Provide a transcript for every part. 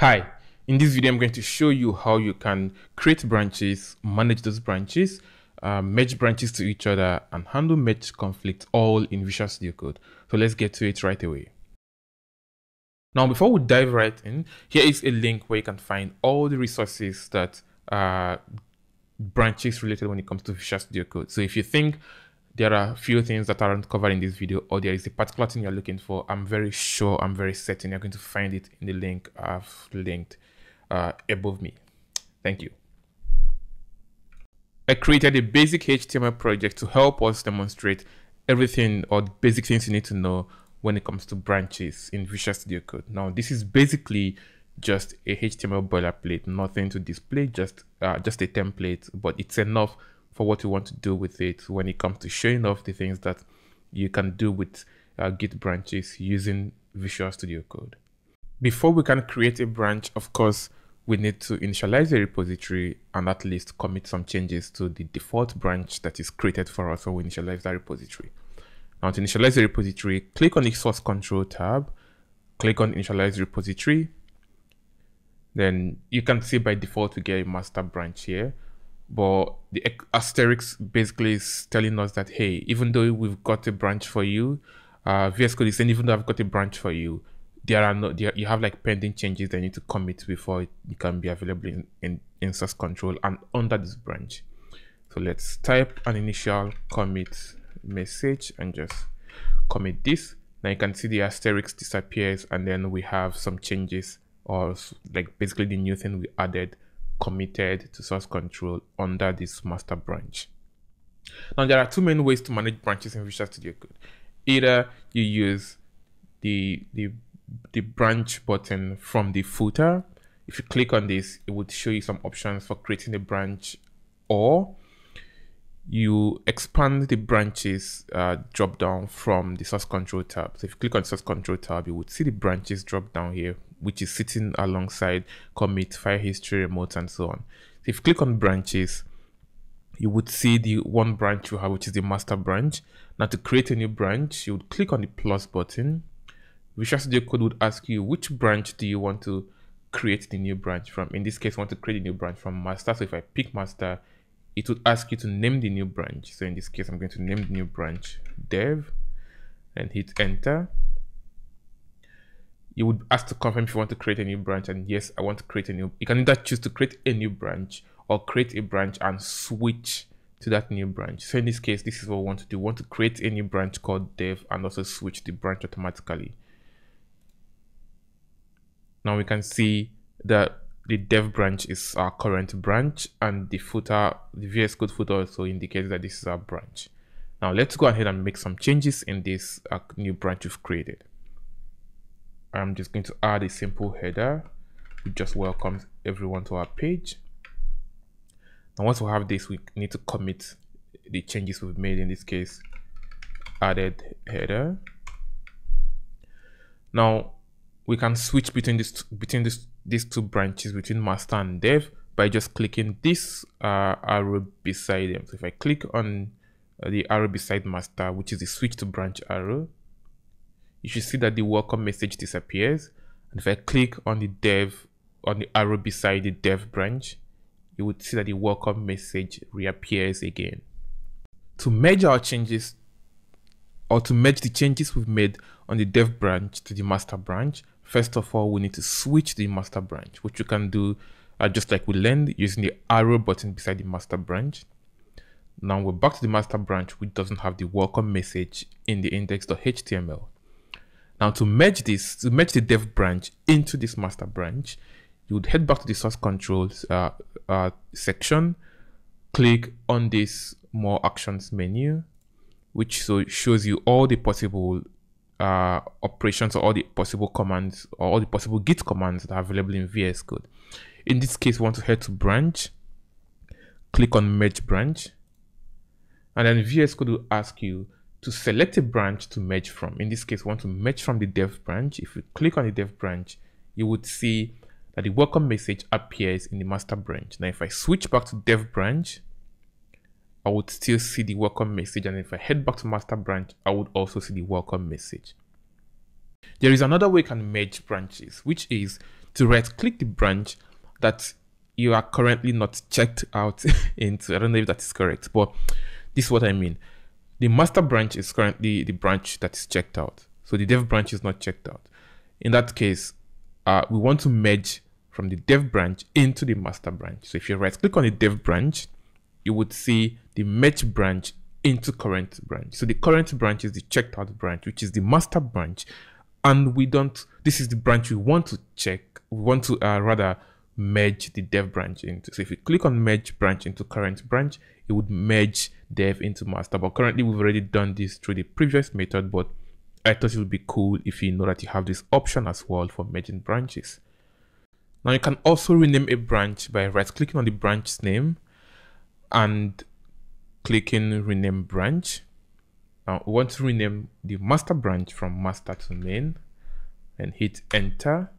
Hi, in this video I'm going to show you how you can create branches, manage those branches, uh, merge branches to each other and handle merge conflict all in Visual Studio Code. So let's get to it right away. Now before we dive right in, here is a link where you can find all the resources that are branches related when it comes to Visual Studio Code. So if you think there are a few things that aren't covered in this video or there is a particular thing you're looking for i'm very sure i'm very certain you're going to find it in the link i've linked uh, above me. Thank you. I created a basic html project to help us demonstrate everything or basic things you need to know when it comes to branches in visual studio code. Now this is basically just a html boilerplate nothing to display just uh, just a template but it's enough for what you want to do with it when it comes to showing off the things that you can do with uh, Git branches using Visual Studio Code. Before we can create a branch, of course, we need to initialize the repository and at least commit some changes to the default branch that is created for us when we initialize that repository. Now to initialize the repository, click on the source control tab, click on initialize repository. Then you can see by default we get a master branch here but the asterisk basically is telling us that hey even though we've got a branch for you uh vs code is saying even though i've got a branch for you there are no there, you have like pending changes that need to commit before it, can be available in, in in source control and under this branch. So let's type an initial commit message and just commit this. Now you can see the asterisk disappears and then we have some changes or like basically the new thing we added committed to source control under this master branch. Now there are two main ways to manage branches in Visual Studio Code. Either you use the, the, the branch button from the footer. If you click on this, it would show you some options for creating a branch or you expand the branches uh, drop down from the source control tab. So if you click on source control tab, you would see the branches drop down here, which is sitting alongside commit, file history, remote, and so on. So if you click on branches, you would see the one branch you have, which is the master branch. Now to create a new branch, you would click on the plus button. Visual Studio Code would ask you which branch do you want to create the new branch from. In this case, I want to create a new branch from master. So if I pick master, it would ask you to name the new branch. So in this case, I'm going to name the new branch dev and hit enter. You would ask to confirm if you want to create a new branch and yes, I want to create a new, you can either choose to create a new branch or create a branch and switch to that new branch. So in this case, this is what we want to do. We want to create a new branch called dev and also switch the branch automatically. Now we can see that the dev branch is our current branch and the footer, the VS Code footer also indicates that this is our branch. Now let's go ahead and make some changes in this uh, new branch we've created. I'm just going to add a simple header which just welcomes everyone to our page. Now once we have this, we need to commit the changes we've made in this case added header. Now we can switch between this between this these two branches between master and dev by just clicking this uh, arrow beside them. So if I click on uh, the arrow beside master, which is the switch to branch arrow, you should see that the welcome message disappears. And if I click on the dev, on the arrow beside the dev branch, you would see that the welcome message reappears again. To merge our changes or to merge the changes we've made on the dev branch to the master branch, first of all, we need to switch the master branch, which you can do uh, just like we learned using the arrow button beside the master branch. Now we're back to the master branch, which doesn't have the welcome message in the index.html. Now to merge this, to merge the dev branch into this master branch, you would head back to the source controls uh, uh, section, click on this more actions menu, which so shows you all the possible uh, operations or all the possible commands or all the possible git commands that are available in VS Code. In this case, we want to head to branch, click on merge branch, and then VS Code will ask you to select a branch to merge from. In this case, we want to merge from the dev branch. If you click on the dev branch, you would see that the welcome message appears in the master branch. Now, if I switch back to dev branch, I would still see the welcome message. And if I head back to master branch, I would also see the welcome message. There is another way you can merge branches, which is to right click the branch that you are currently not checked out into. I don't know if that is correct, but this is what I mean. The master branch is currently the branch that is checked out. So the dev branch is not checked out. In that case, uh, we want to merge from the dev branch into the master branch. So if you right click on the dev branch, you would see the merge branch into current branch. So the current branch is the checked out branch, which is the master branch. And we don't, this is the branch we want to check. We want to uh, rather merge the dev branch into. So if you click on merge branch into current branch, it would merge dev into master. But currently we've already done this through the previous method, but I thought it would be cool if you know that you have this option as well for merging branches. Now you can also rename a branch by right clicking on the branch's name and clicking rename branch. Now we want to rename the master branch from master to main and hit enter.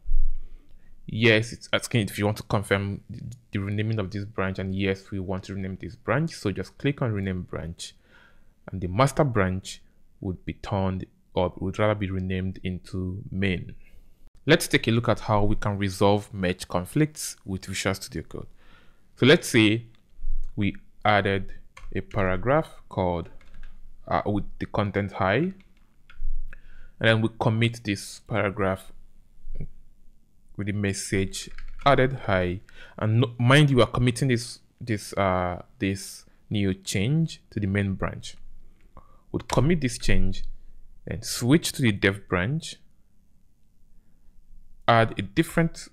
Yes, it's asking if you want to confirm the renaming of this branch and yes, we want to rename this branch. So just click on rename branch and the master branch would be turned or would rather be renamed into main. Let's take a look at how we can resolve merge conflicts with Visual Studio Code. So let's say we added a paragraph called uh, with the content hi and then we commit this paragraph with the message added hi and no, mind you are committing this this uh this new change to the main branch. Would commit this change and switch to the dev branch add a different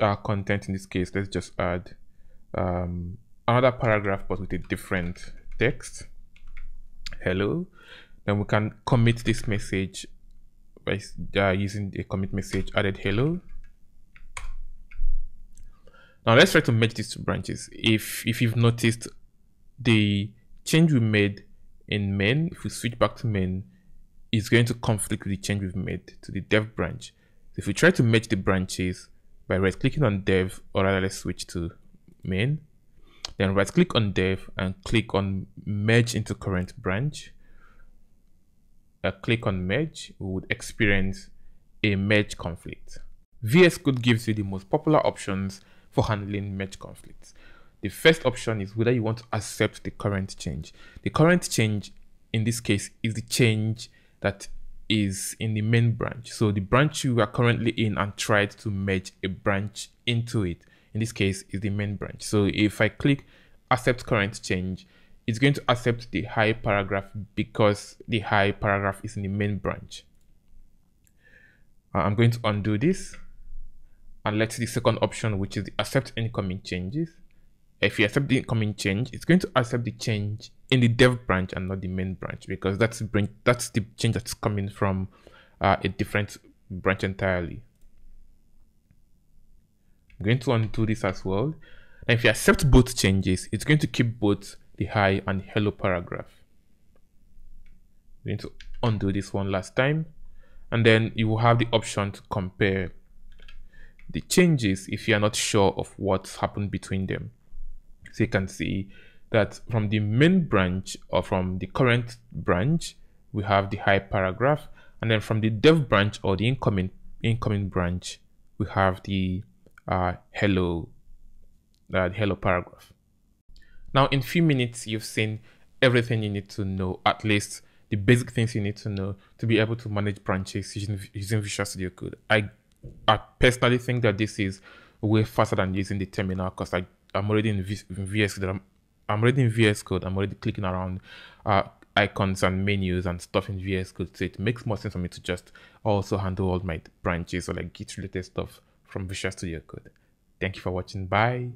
uh, content in this case. Let's just add um, another paragraph but with a different text. Hello. Then we can commit this message by uh, using the commit message added hello. Now let's try to merge these two branches. If if you've noticed the change we made in main if we switch back to main is going to conflict with the change we've made to the dev branch. So if we try to merge the branches by right clicking on dev or rather let's switch to main then right click on dev and click on merge into current branch. Click on merge, we would experience a merge conflict. VS Code gives you the most popular options for handling merge conflicts. The first option is whether you want to accept the current change. The current change in this case is the change that is in the main branch. So the branch you are currently in and tried to merge a branch into it in this case is the main branch. So if I click accept current change, it's going to accept the hi paragraph because the hi paragraph is in the main branch. Uh, I'm going to undo this and let's the second option, which is the accept incoming changes. If you accept the incoming change, it's going to accept the change in the dev branch and not the main branch because that's the that's the change that's coming from uh, a different branch entirely. I'm going to undo this as well. And if you accept both changes, it's going to keep both the hi and hello paragraph. I'm going to undo this one last time. And then you will have the option to compare the changes if you are not sure of what's happened between them. So you can see that from the main branch or from the current branch, we have the hi paragraph. And then from the dev branch or the incoming incoming branch, we have the uh, hello, uh, hello paragraph. Now, in a few minutes, you've seen everything you need to know, at least the basic things you need to know to be able to manage branches using, using Visual Studio Code. I, I personally think that this is way faster than using the terminal because I, I'm already in, v, in VS Code. I'm, I'm already in VS Code. I'm already clicking around uh, icons and menus and stuff in VS Code. So it makes more sense for me to just also handle all my branches or like Git related stuff from Studio Code. Thank you for watching. Bye.